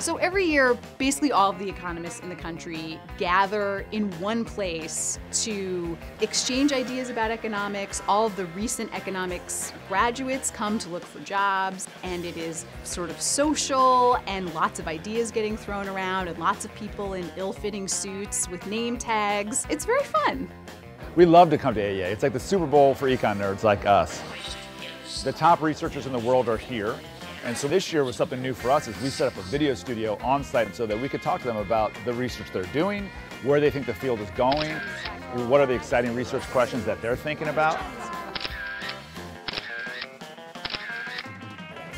So every year, basically all of the economists in the country gather in one place to exchange ideas about economics. All of the recent economics graduates come to look for jobs, and it is sort of social and lots of ideas getting thrown around and lots of people in ill-fitting suits with name tags. It's very fun. We love to come to AEA. It's like the Super Bowl for econ nerds like us. The top researchers in the world are here. And so this year was something new for us is we set up a video studio on site so that we could talk to them about the research they're doing, where they think the field is going, what are the exciting research questions that they're thinking about.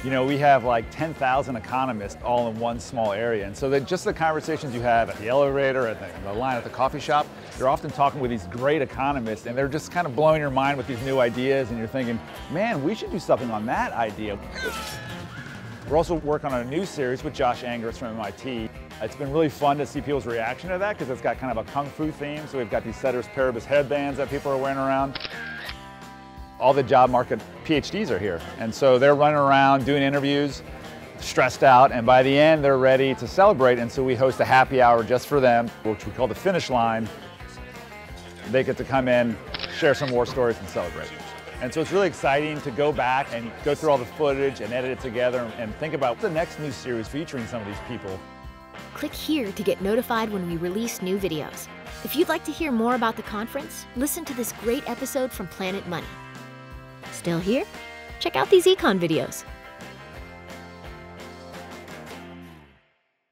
You know, we have like 10,000 economists all in one small area. And so that just the conversations you have at the elevator, at the, the line at the coffee shop, you're often talking with these great economists and they're just kind of blowing your mind with these new ideas and you're thinking, man, we should do something on that idea. We're also working on a new series with Josh Angrist from MIT. It's been really fun to see people's reaction to that because it's got kind of a kung fu theme. So we've got these ceteris paribus headbands that people are wearing around. All the job market PhDs are here. And so they're running around doing interviews, stressed out, and by the end they're ready to celebrate. And so we host a happy hour just for them, which we call the finish line. They get to come in, share some war stories, and celebrate. And so it's really exciting to go back and go through all the footage and edit it together and think about the next new series featuring some of these people. Click here to get notified when we release new videos. If you'd like to hear more about the conference, listen to this great episode from Planet Money. Still here? Check out these econ videos.